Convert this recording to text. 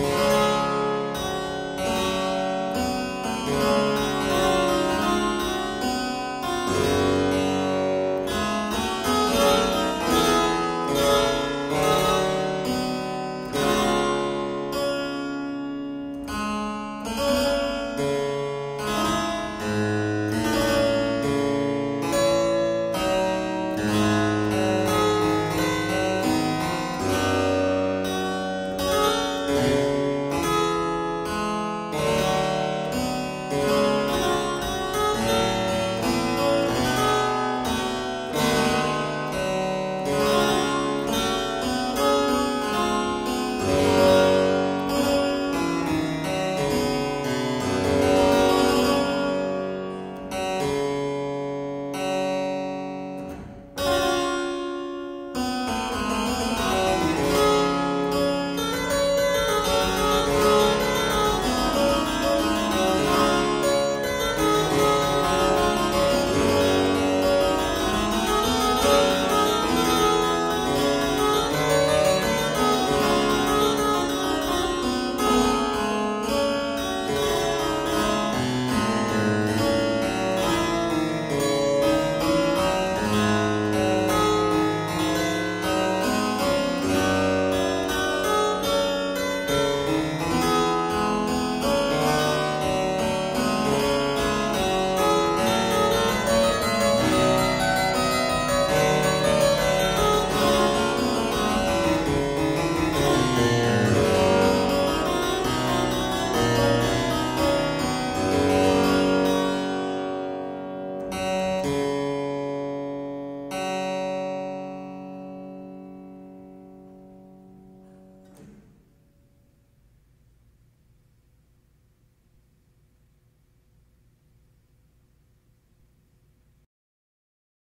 Thank.